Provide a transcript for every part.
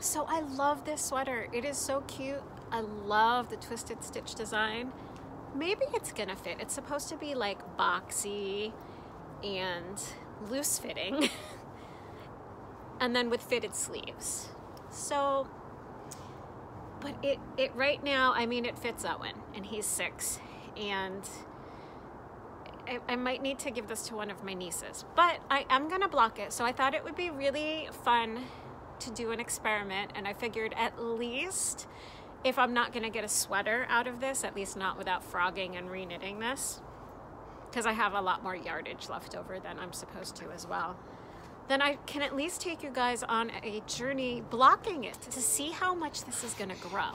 So I love this sweater. It is so cute. I love the twisted stitch design. Maybe it's gonna fit. It's supposed to be like boxy and loose fitting and then with fitted sleeves. So, but it, it right now, I mean, it fits Owen and he's six and I, might need to give this to one of my nieces, but I am gonna block it. So I thought it would be really fun to do an experiment and I figured at least if I'm not gonna get a sweater out of this, at least not without frogging and reknitting this, because I have a lot more yardage left over than I'm supposed to as well, then I can at least take you guys on a journey blocking it to see how much this is gonna grow.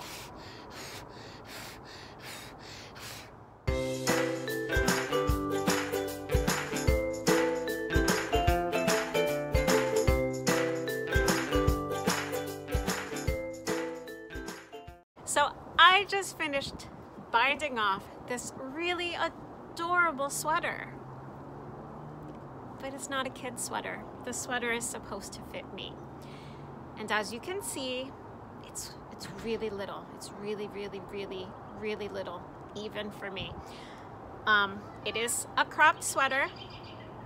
Finished binding off this really adorable sweater. But it's not a kid sweater. The sweater is supposed to fit me. And as you can see, it's, it's really little. It's really, really, really, really little, even for me. Um, it is a cropped sweater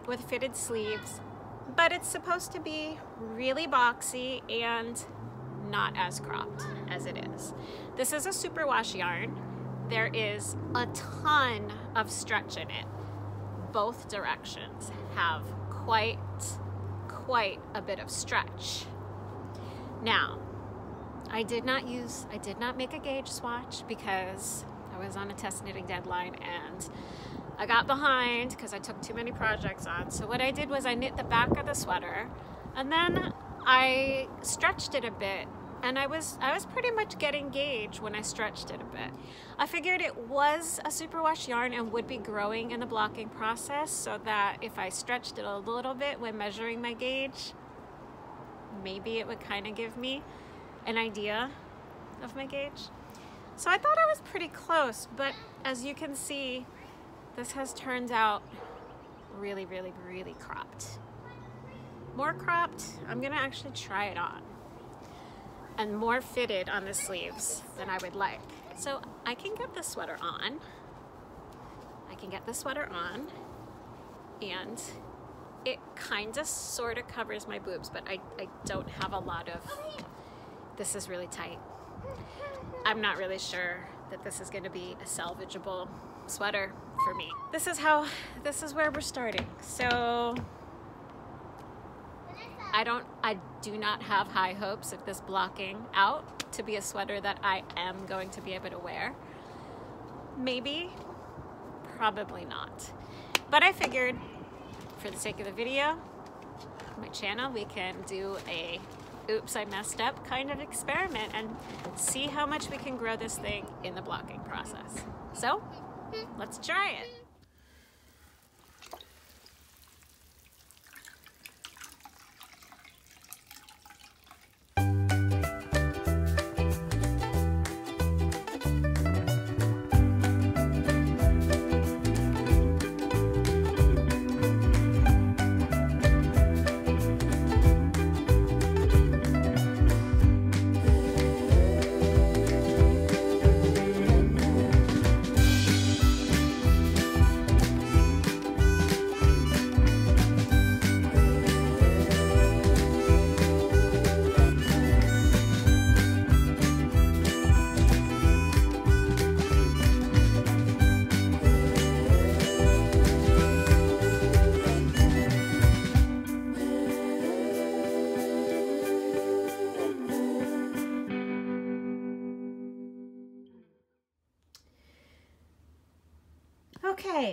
with fitted sleeves, but it's supposed to be really boxy and not as cropped as it is. This is a superwash yarn. There is a ton of stretch in it. Both directions have quite, quite a bit of stretch. Now, I did not use, I did not make a gauge swatch because I was on a test knitting deadline and I got behind because I took too many projects on. So what I did was I knit the back of the sweater and then I stretched it a bit and I was I was pretty much getting gauge when I stretched it a bit. I figured it was a superwash yarn and would be growing in the blocking process so that if I stretched it a little bit when measuring my gauge, maybe it would kind of give me an idea of my gauge. So I thought I was pretty close, but as you can see, this has turned out really, really, really cropped. More cropped, I'm gonna actually try it on and more fitted on the sleeves than I would like. So I can get the sweater on. I can get the sweater on and it kind of sort of covers my boobs, but I, I don't have a lot of, this is really tight. I'm not really sure that this is gonna be a salvageable sweater for me. This is how, this is where we're starting. So I don't, I do not have high hopes of this blocking out to be a sweater that I am going to be able to wear. Maybe, probably not. But I figured for the sake of the video, my channel, we can do a oops, I messed up kind of experiment and see how much we can grow this thing in the blocking process. So let's try it.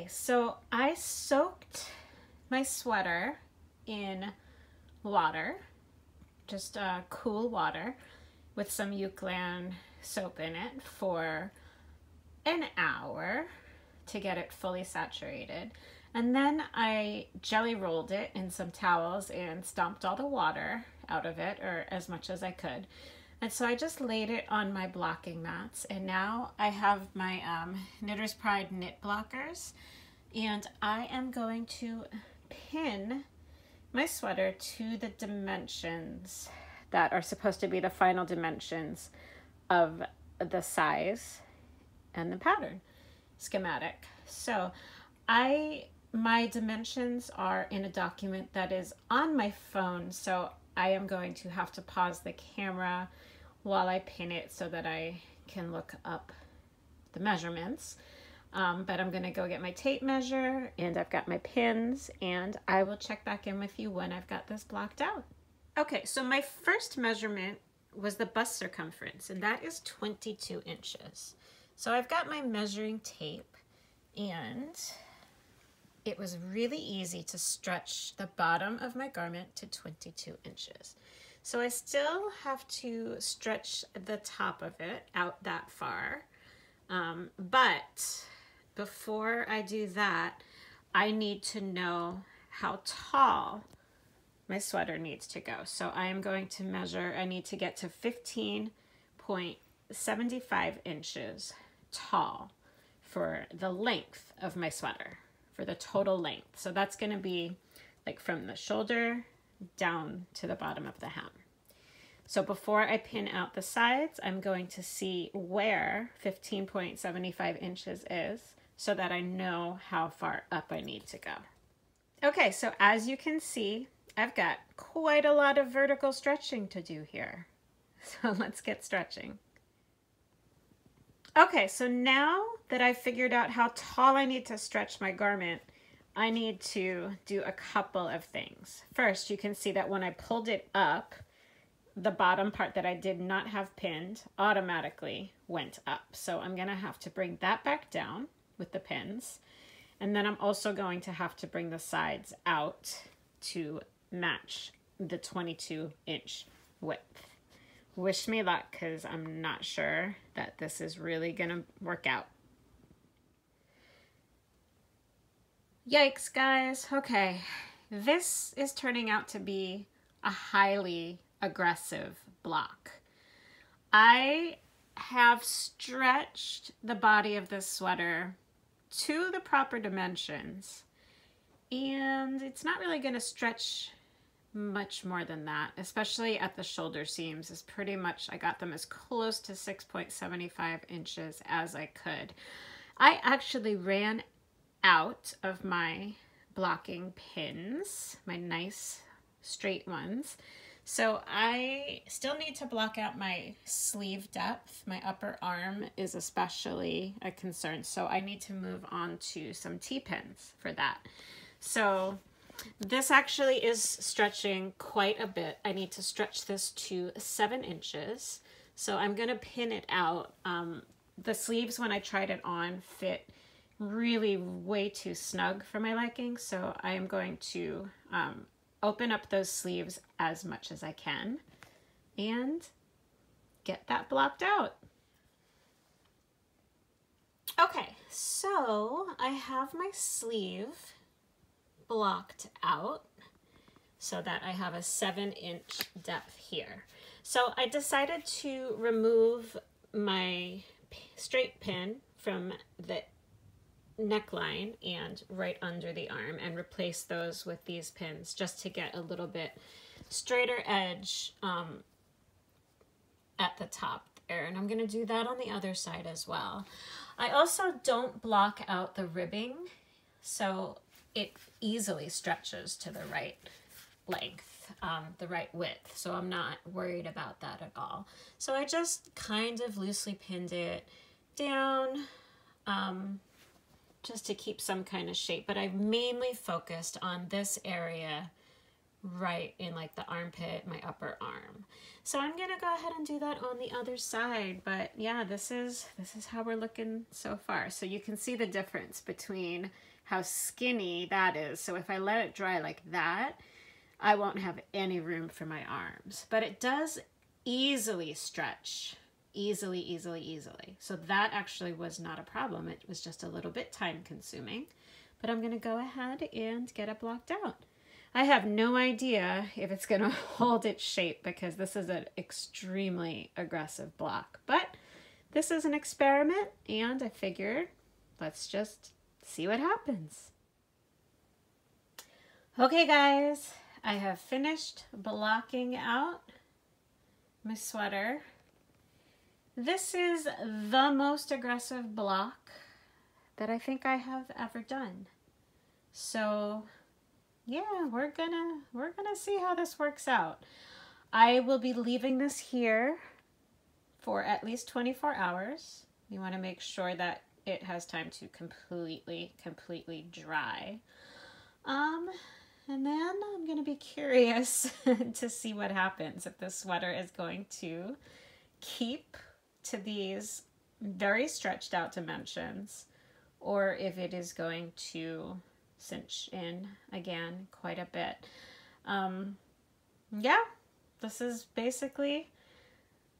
So I soaked my sweater in water, just uh, cool water with some Eucalan soap in it for an hour to get it fully saturated. And then I jelly rolled it in some towels and stomped all the water out of it, or as much as I could. And so I just laid it on my blocking mats and now I have my um, Knitter's Pride knit blockers and I am going to pin my sweater to the dimensions that are supposed to be the final dimensions of the size and the pattern schematic. So I my dimensions are in a document that is on my phone, so I am going to have to pause the camera while I pin it so that I can look up the measurements. Um, but I'm going to go get my tape measure and I've got my pins and I will check back in with you when I've got this blocked out. Okay, so my first measurement was the bust circumference and that is 22 inches. So I've got my measuring tape and it was really easy to stretch the bottom of my garment to 22 inches. So I still have to stretch the top of it out that far. Um, but before I do that, I need to know how tall my sweater needs to go. So I am going to measure, I need to get to 15.75 inches tall for the length of my sweater, for the total length. So that's going to be like from the shoulder down to the bottom of the hem. So before I pin out the sides, I'm going to see where 15.75 inches is so that I know how far up I need to go. Okay, so as you can see, I've got quite a lot of vertical stretching to do here. So let's get stretching. Okay, so now that I've figured out how tall I need to stretch my garment, I need to do a couple of things. First, you can see that when I pulled it up, the bottom part that I did not have pinned automatically went up. So I'm to have to bring that back down with the pins. And then I'm also going to have to bring the sides out to match the 22 inch width wish me luck because I'm not sure that this is really going to work out. Yikes, guys. Okay, this is turning out to be a highly aggressive block. I have stretched the body of this sweater to the proper dimensions and it's not really going to stretch much more than that, especially at the shoulder seams is pretty much, I got them as close to 6.75 inches as I could. I actually ran out of my blocking pins, my nice straight ones. So I still need to block out my sleeve depth. My upper arm is especially a concern. So I need to move on to some T-pins for that. So this actually is stretching quite a bit. I need to stretch this to seven inches. So I'm going to pin it out. Um, the sleeves, when I tried it on, fit really way too snug for my liking. So I am going to um, open up those sleeves as much as I can and get that blocked out. Okay, so I have my sleeve blocked out so that I have a seven inch depth here. So I decided to remove my straight pin from the neckline and right under the arm and replace those with these pins just to get a little bit straighter edge um, at the top there. And I'm going to do that on the other side as well. I also don't block out the ribbing. So it easily stretches to the right length, um, the right width. So I'm not worried about that at all. So I just kind of loosely pinned it down um, just to keep some kind of shape. But I've mainly focused on this area right in like the armpit, my upper arm. So I'm gonna go ahead and do that on the other side. But yeah, this is this is how we're looking so far. So you can see the difference between how skinny that is. So if I let it dry like that, I won't have any room for my arms. But it does easily stretch. Easily, easily, easily. So that actually was not a problem. It was just a little bit time consuming. But I'm to go ahead and get it blocked out. I have no idea if it's going to hold its shape because this is an extremely aggressive block. But this is an experiment and I figured let's just see what happens. Okay guys, I have finished blocking out my sweater. This is the most aggressive block that I think I have ever done. So yeah, we're gonna we're gonna see how this works out. I will be leaving this here for at least 24 hours. You want to make sure that it has time to completely, completely dry. Um, and then I'm going to be curious to see what happens if the sweater is going to keep to these very stretched out dimensions or if it is going to cinch in again quite a bit. Um, yeah, this is basically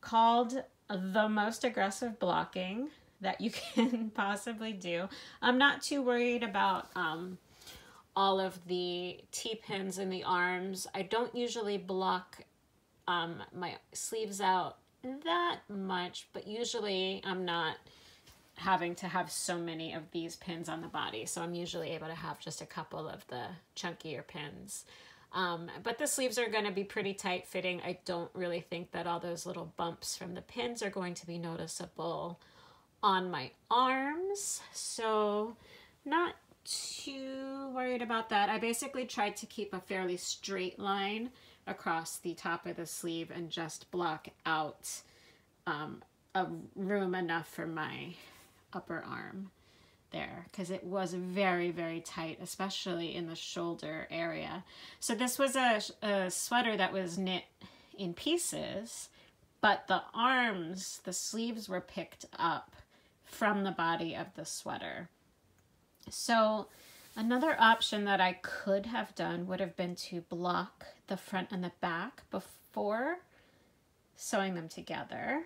called the most aggressive blocking that you can possibly do. I'm not too worried about um, all of the T-pins in the arms. I don't usually block um, my sleeves out that much, but usually I'm not having to have so many of these pins on the body. So I'm usually able to have just a couple of the chunkier pins. Um, but the sleeves are going to be pretty tight fitting. I don't really think that all those little bumps from the pins are going to be noticeable on my arms. So not too worried about that. I basically tried to keep a fairly straight line across the top of the sleeve and just block out um, a room enough for my upper arm there because it was very very tight especially in the shoulder area. So this was a, a sweater that was knit in pieces but the arms the sleeves were picked up from the body of the sweater. So another option that I could have done would have been to block the front and the back before sewing them together.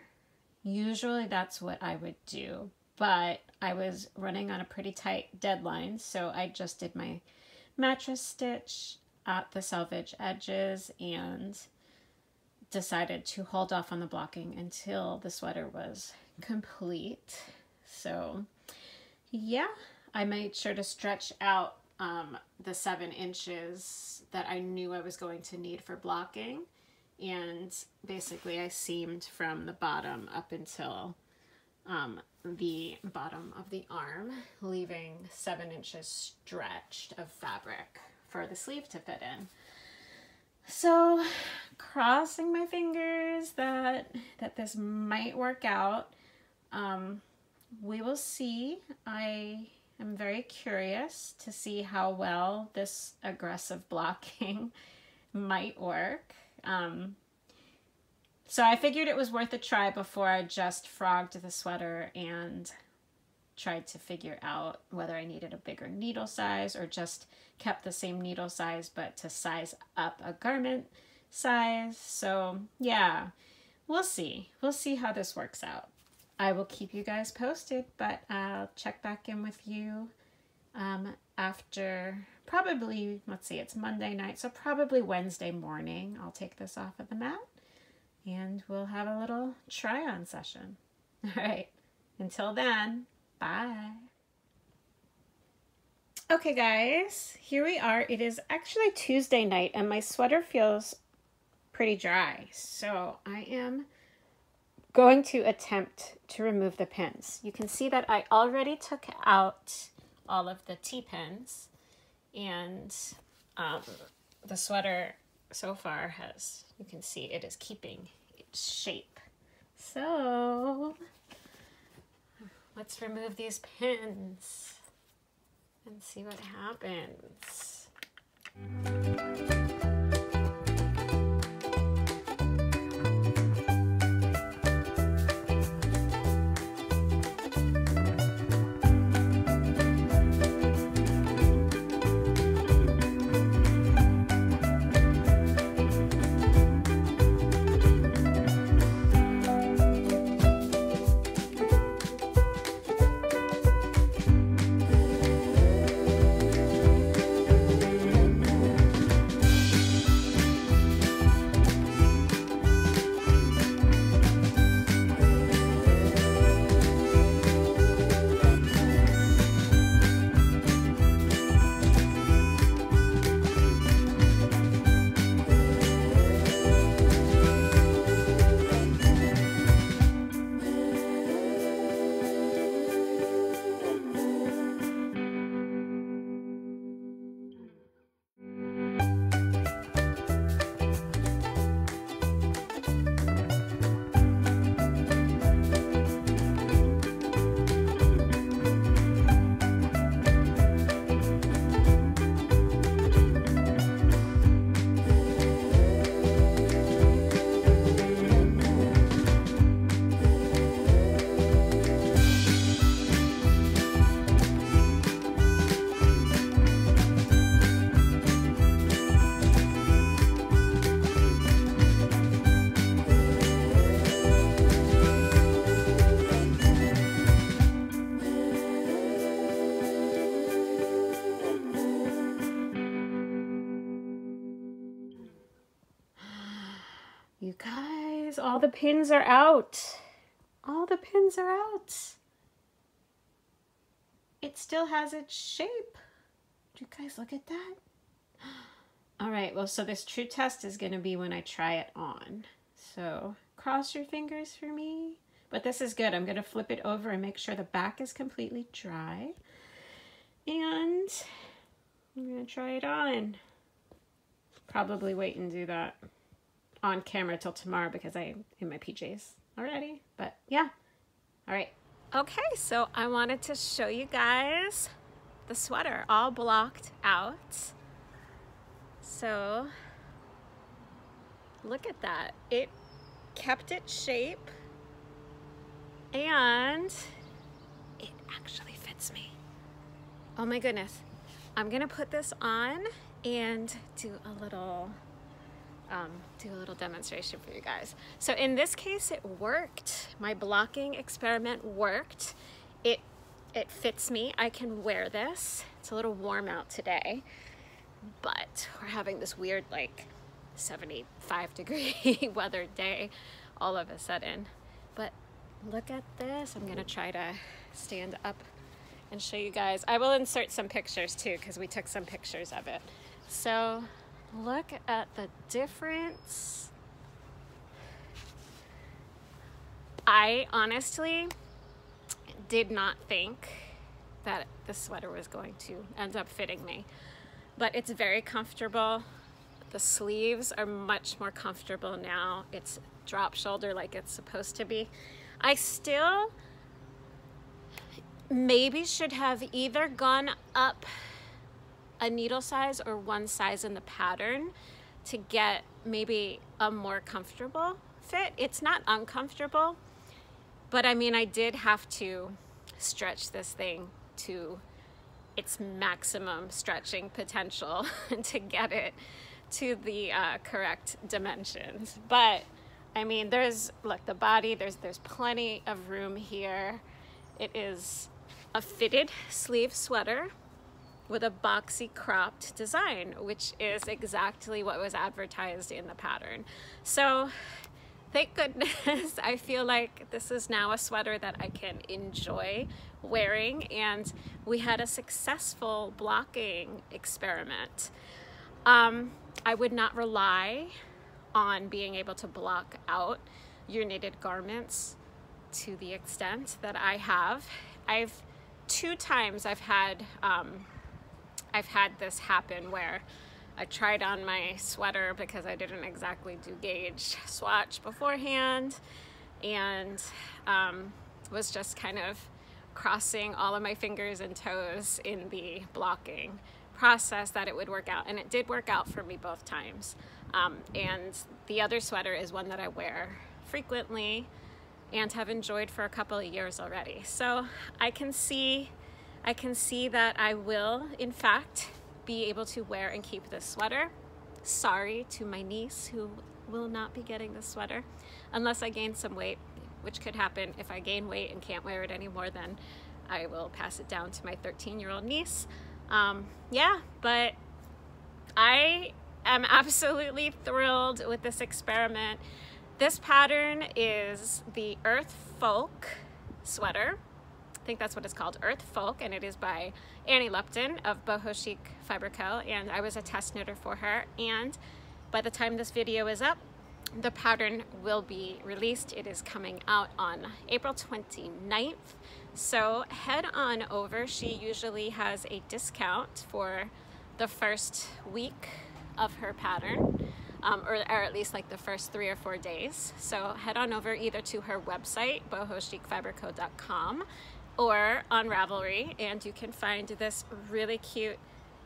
Usually that's what I would do but I was running on a pretty tight deadline, so I just did my mattress stitch at the selvage edges and decided to hold off on the blocking until the sweater was complete. So yeah, I made sure to stretch out um, the seven inches that I knew I was going to need for blocking. And basically I seamed from the bottom up until um, the bottom of the arm, leaving seven inches stretched of fabric for the sleeve to fit in. So crossing my fingers that that this might work out. Um, we will see. I am very curious to see how well this aggressive blocking might work. Um, so I figured it was worth a try before I just frogged the sweater and tried to figure out whether I needed a bigger needle size or just kept the same needle size but to size up a garment size. So yeah, we'll see. We'll see how this works out. I will keep you guys posted, but I'll check back in with you um, after probably, let's see, it's Monday night, so probably Wednesday morning. I'll take this off of the mat and we'll have a little try on session. All right, until then, bye. Okay, guys, here we are. It is actually Tuesday night, and my sweater feels pretty dry. So I am going to attempt to remove the pins. You can see that I already took out all of the T-pins, and um, the sweater so far has, you can see it is keeping shape. So let's remove these pins and see what happens. All the pins are out. All the pins are out. It still has its shape. Do you guys look at that? All right, well, so this true test is going to be when I try it on. So cross your fingers for me. But this is good. I'm going to flip it over and make sure the back is completely dry. And I'm to try it on. Probably wait and do that on camera till tomorrow because I'm in my PJs already. But yeah, all right. Okay, so I wanted to show you guys the sweater all blocked out. So look at that. It kept its shape and it actually fits me. Oh my goodness. I'm gonna put this on and do a little um, do a little demonstration for you guys. So in this case, it worked. My blocking experiment worked. It, it fits me. I can wear this. It's a little warm out today, but we're having this weird like 75 degree weather day all of a sudden. But look at this. I'm gonna try to stand up and show you guys. I will insert some pictures too because we took some pictures of it. So look at the difference. I honestly did not think that the sweater was going to end up fitting me, but it's very comfortable. The sleeves are much more comfortable now. It's drop shoulder like it's supposed to be. I still maybe should have either gone up a needle size or one size in the pattern to get maybe a more comfortable fit. It's not uncomfortable, but I mean, I did have to stretch this thing to its maximum stretching potential to get it to the uh, correct dimensions. But I mean, there's, look, the body, there's, there's plenty of room here. It is a fitted sleeve sweater with a boxy cropped design, which is exactly what was advertised in the pattern. So thank goodness I feel like this is now a sweater that I can enjoy wearing and we had a successful blocking experiment. Um, I would not rely on being able to block out your knitted garments to the extent that I have. I've two times I've had um, I've had this happen where I tried on my sweater because I didn't exactly do gauge swatch beforehand and um, was just kind of crossing all of my fingers and toes in the blocking process that it would work out and it did work out for me both times. Um, and the other sweater is one that I wear frequently and have enjoyed for a couple of years already. So I can see I can see that I will, in fact, be able to wear and keep this sweater. Sorry to my niece who will not be getting this sweater unless I gain some weight, which could happen if I gain weight and can't wear it anymore, then I will pass it down to my 13 year old niece. Um, yeah, but I am absolutely thrilled with this experiment. This pattern is the Earth Folk sweater think that's what it's called, Earth Folk, and it is by Annie Lupton of Boho Chic Fiber Co. And I was a test knitter for her. And by the time this video is up, the pattern will be released. It is coming out on April 29th. So head on over. She usually has a discount for the first week of her pattern. Um, or, or, at least like the first three or four days. So head on over either to her website, bohochicfiberco.com, or on Ravelry and you can find this really cute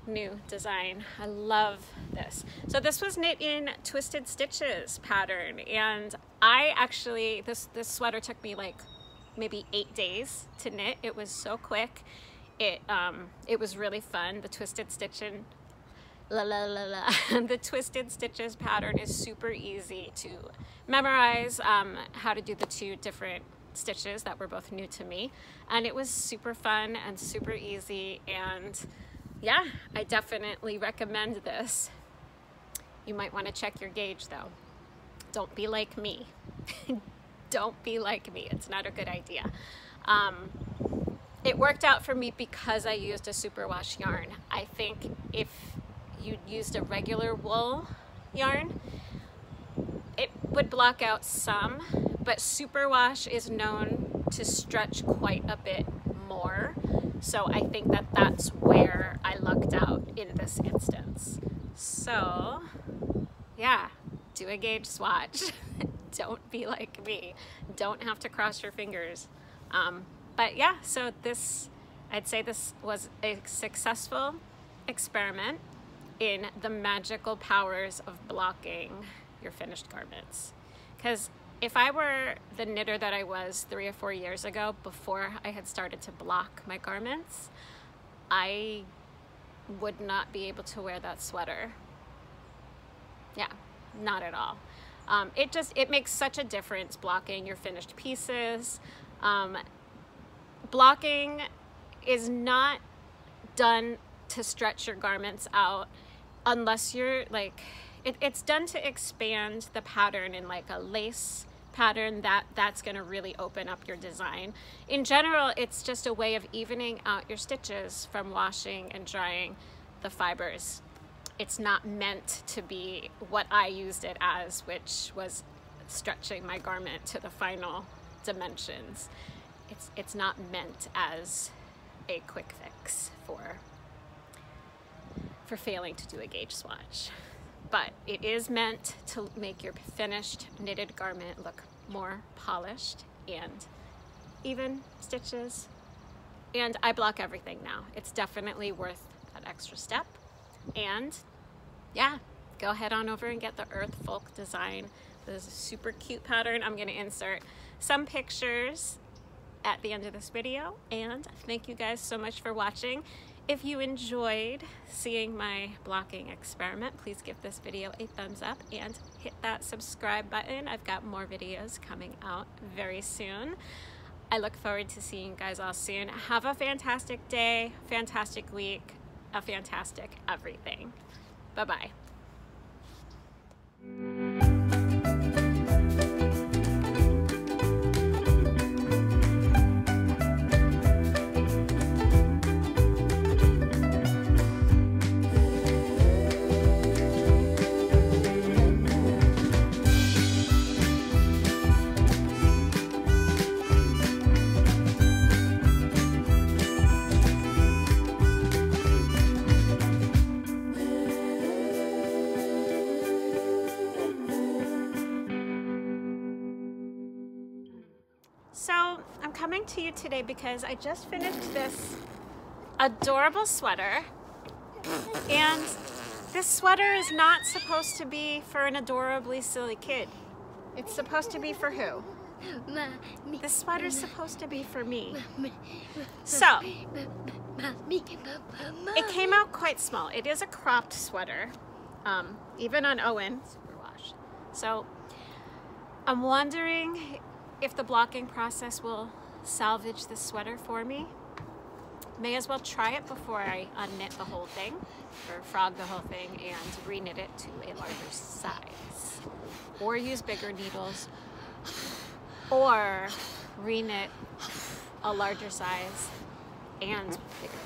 new design. I love this. So this was knit in Twisted Stitches pattern and I actually, this, this sweater took me like maybe eight days to knit. It was so quick. It, um, it was really fun. The Twisted Stitching La, la, la, la. the twisted stitches pattern is super easy to memorize um, how to do the two different stitches that were both new to me. And it was super fun and super easy. And yeah, I definitely recommend this. You might want to check your gauge though. don't be like me. don't be like me. It's not a good idea. Um, it worked out for me because I used a superwash yarn. I think if you used a regular wool yarn, it would block out some, but superwash is known to stretch quite a bit more. So I think that that's where I lucked out in this instance. So yeah, do a gauge swatch. Don't be like me. Don't have to cross your fingers. Um, but yeah, so this, I'd say this was a successful experiment in the magical powers of blocking your finished garments. Because if I were the knitter that I was three or four years ago, before I had started to block my garments, I would not be able to wear that sweater. Yeah, not at all. Um, it just, it makes such a difference blocking your finished pieces. Um, blocking is not done to stretch your garments out unless you're like, it, it's done to expand the pattern in like a lace pattern that that's going to really open up your design. In general, it's just a way of evening out your stitches from washing and drying the fibers. It's not meant to be what I used it as, which was stretching my garment to the final dimensions. It's, it's not meant as a quick fix for, for failing to do a gauge swatch but it is meant to make your finished knitted garment look more polished and even stitches. And I block everything now. It's definitely worth that extra step. And yeah, go head on over and get the Earth Folk design. This is a super cute pattern. I'm gonna insert some pictures at the end of this video. And thank you guys so much for watching. If you enjoyed seeing my blocking experiment, please give this video a thumbs up and hit that subscribe button. I've got more videos coming out very soon. I look forward to seeing you guys all soon. Have a fantastic day, fantastic week, a fantastic everything. Bye-bye. Today because I just finished this adorable sweater and this sweater is not supposed to be for an adorably silly kid. It's supposed to be for who? This sweater is supposed to be for me. So, it came out quite small. It is a cropped sweater, um, even on Owen, superwash. So, I'm wondering if the blocking process will salvage the sweater for me. May as well try it before I unknit the whole thing, or frog the whole thing, and reknit it to a larger size. Or use bigger needles, or reknit a larger size and bigger